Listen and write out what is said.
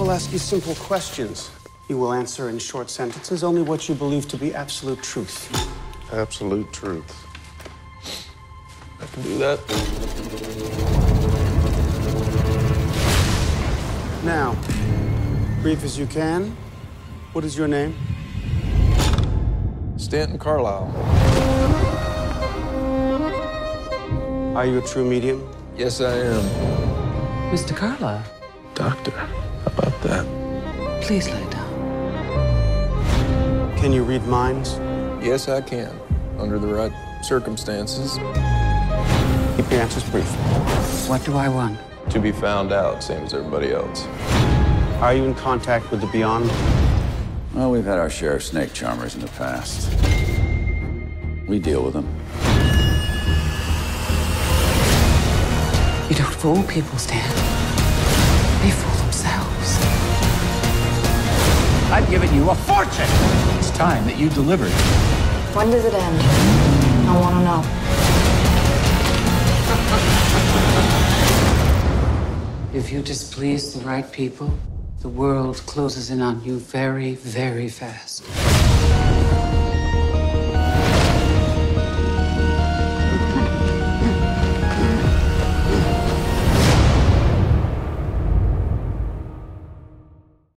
will ask you simple questions. You will answer in short sentences only what you believe to be absolute truth. Absolute truth. I can do that. Now, brief as you can, what is your name? Stanton Carlisle. Are you a true medium? Yes, I am. Mr. Carlisle, Doctor, how that? please lay down. Can you read minds? Yes, I can. Under the right circumstances. Keep your answers brief. What do I want? To be found out, same as everybody else. Are you in contact with the beyond? Well, we've had our share of snake charmers in the past. We deal with them. You don't fool people, Stan. They fool given you a fortune. It's time that you delivered. When does it end? I want to know. If you displease the right people, the world closes in on you very, very fast.